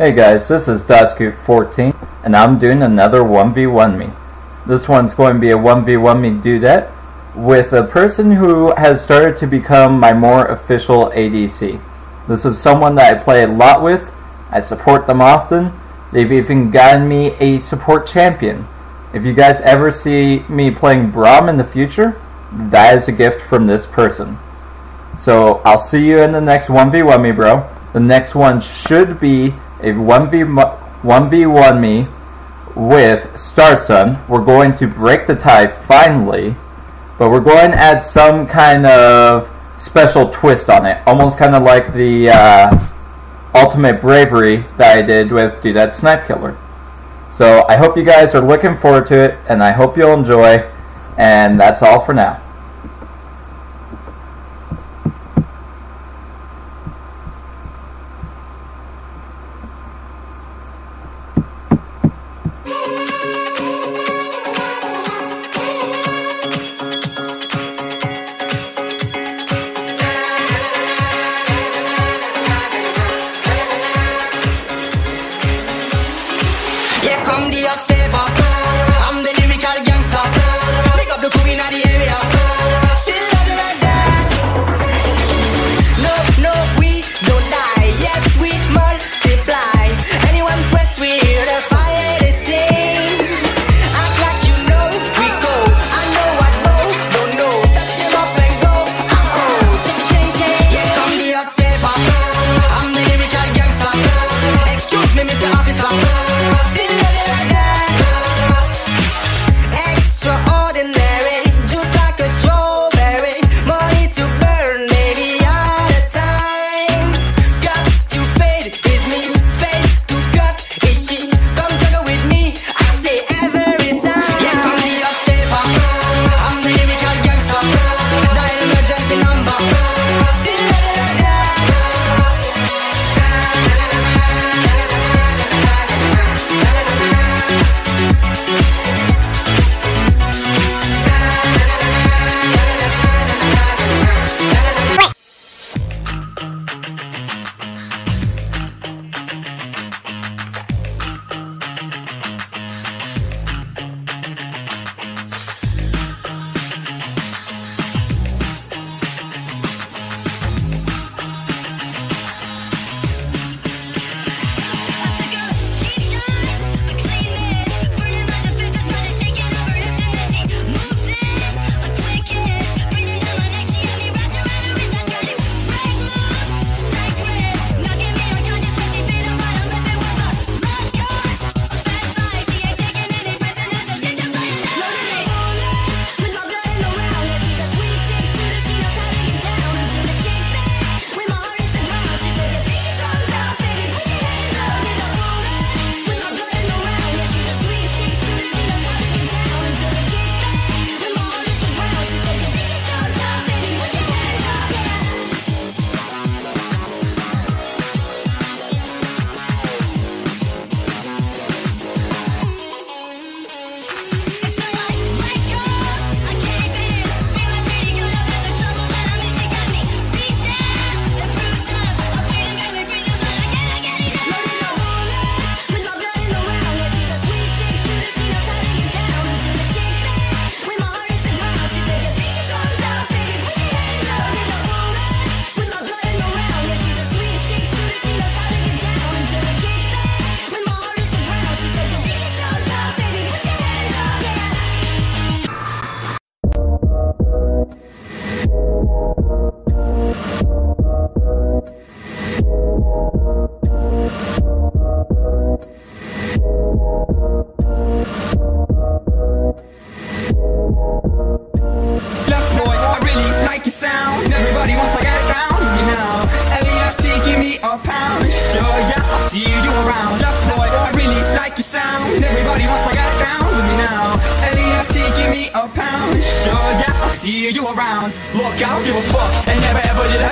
Hey guys, this is DasGute14, and I'm doing another 1v1 me. This one's going to be a 1v1 me dudette with a person who has started to become my more official ADC. This is someone that I play a lot with, I support them often, they've even gotten me a support champion. If you guys ever see me playing Braum in the future, that is a gift from this person. So I'll see you in the next 1v1 me, bro. The next one should be a 1v, 1v1 me with Starsun. We're going to break the tie finally, but we're going to add some kind of special twist on it. Almost kind of like the uh, Ultimate Bravery that I did with Dudette Snipe Killer. So I hope you guys are looking forward to it, and I hope you'll enjoy. And that's all for now.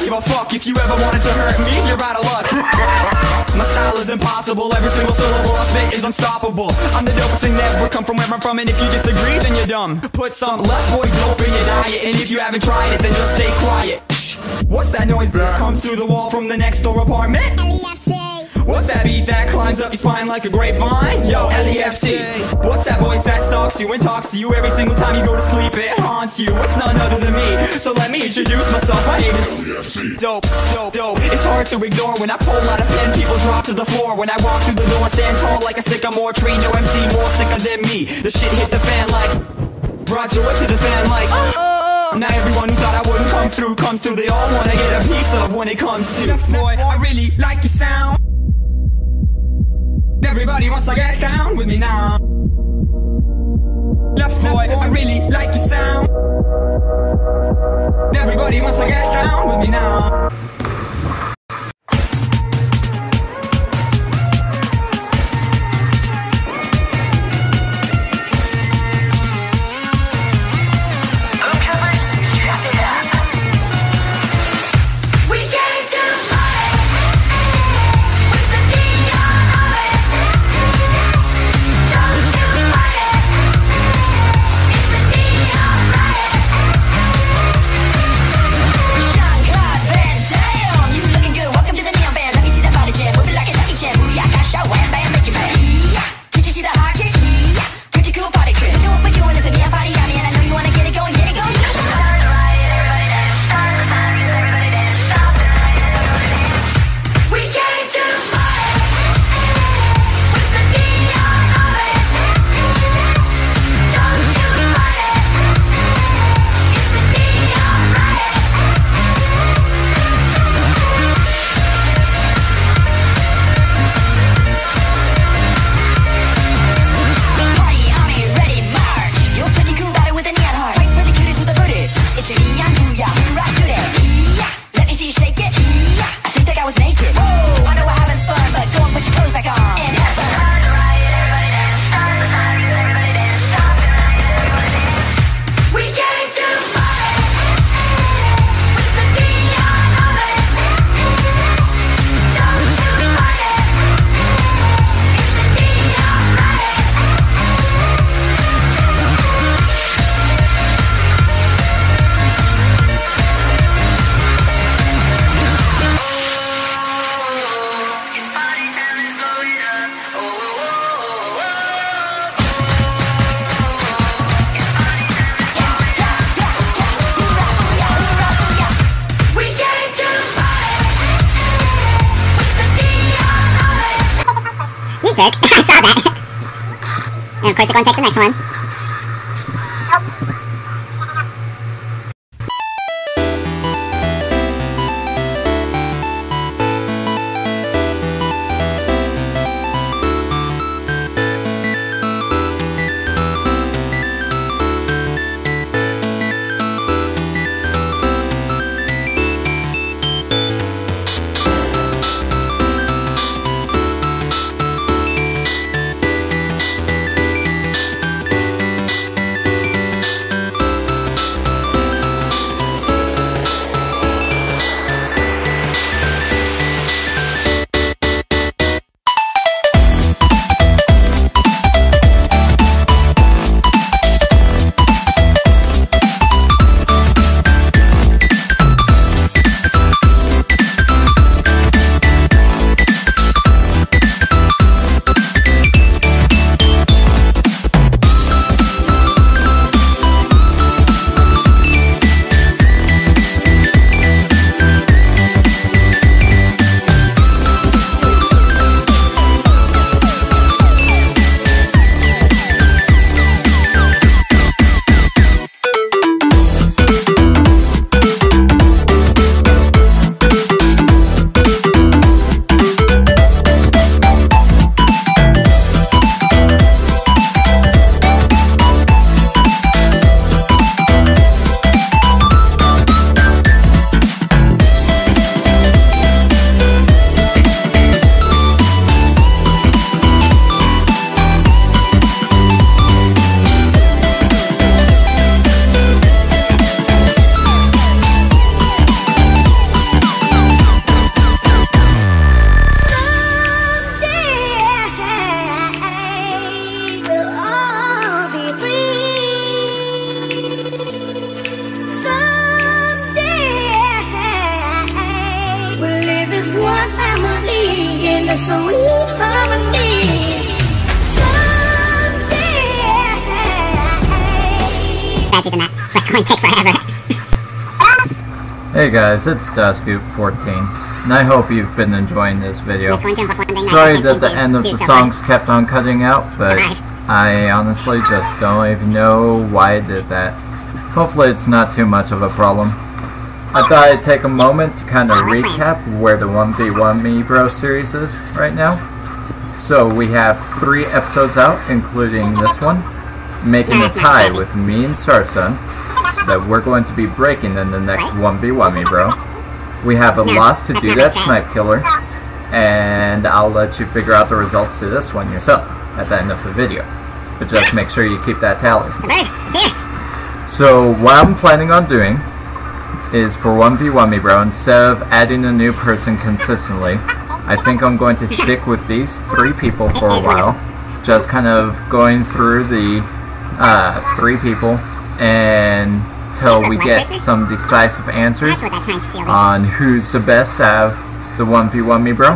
Give a fuck. If you ever wanted to hurt me, you're out of luck. My style is impossible. Every single syllable I spit is unstoppable. I'm the dopest thing that ever come from where I'm from, and if you disagree, then you're dumb. Put some left boy dope in your diet, and if you haven't tried it, then just stay quiet. Shh. What's that noise that comes through the wall from the next door apartment? What's that beat that climbs up your spine like a grapevine? Yo, L-E-F-T What's that voice that stalks you and talks to you every single time you go to sleep? It haunts you, it's none other than me? So let me introduce myself, my name is Dope, dope, dope. It's hard to ignore when I pull out a pen. People drop to the floor. When I walk through the door, stand tall like a sycamore tree. No MC more sicker than me. The shit hit the fan like Brought joy to the fan like? Now everyone who thought I wouldn't come through Comes through, they all wanna get a piece of when it comes to. Boy, I really like your sound Everybody wants to get down with me now. Left boy, I really like your sound I saw that. And of course, you're going to take the next one. Take forever. Hey guys, it's DasGute14, and I hope you've been enjoying this video. Sorry that the end of the songs kept on cutting out, but I honestly just don't even know why I did that. Hopefully it's not too much of a problem. I thought I'd take a moment to kind of recap where the 1v1 Me Bro series is right now. So we have three episodes out, including this one, making a tie with me and Starsun that we're going to be breaking in the next 1v1 Me Bro. We have a loss to do that Snipe Killer, and I'll let you figure out the results to this one yourself at the end of the video. But just make sure you keep that tally. The bird, it's here. So what I'm planning on doing is for 1v1 me bro, instead of adding a new person consistently, I think I'm going to stick with these three people for a while. Just kind of going through the uh, three people and till we get some decisive answers on who's the best of the 1v1 me bro.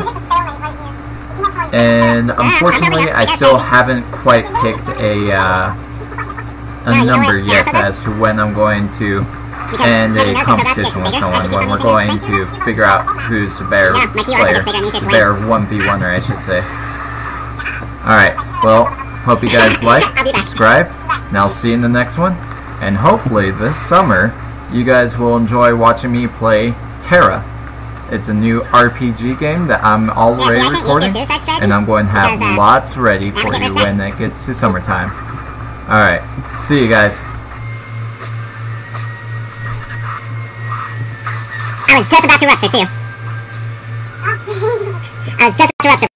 And unfortunately, I still haven't quite picked a uh, a number yet as to when I'm going to end a competition with someone. When we're going to figure out who's the better player, the better 1v1er, I should say. Alright, well, hope you guys like, subscribe, and I'll see you in the next one. And hopefully this summer, you guys will enjoy watching me play Tera. It's a new RPG game that I'm already Yeah, yeah, I can't use recording, your suicide strategy and I'm going to have uh, lots ready for you when it gets to summertime. Alright, see you guys. I was just about to rupture too. I was just about to rupture.